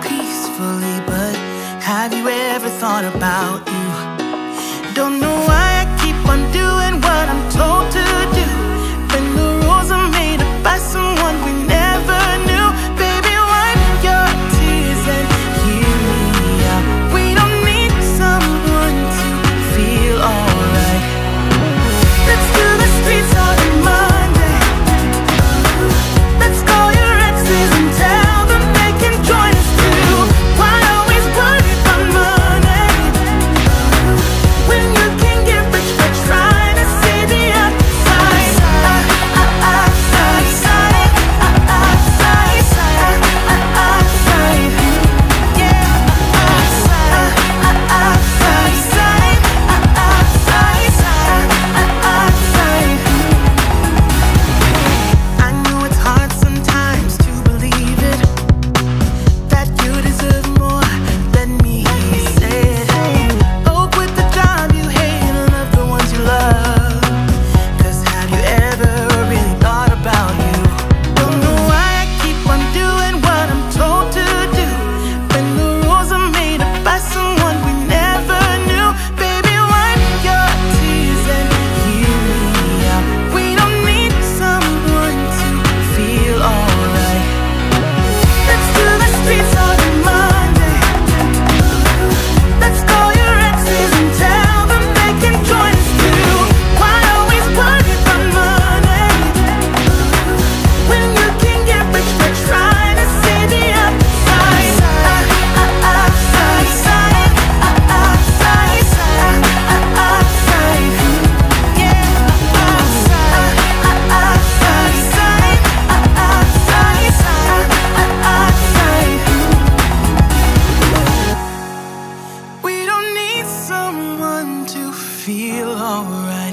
peacefully, but have you ever thought about you? Don't know feel alright.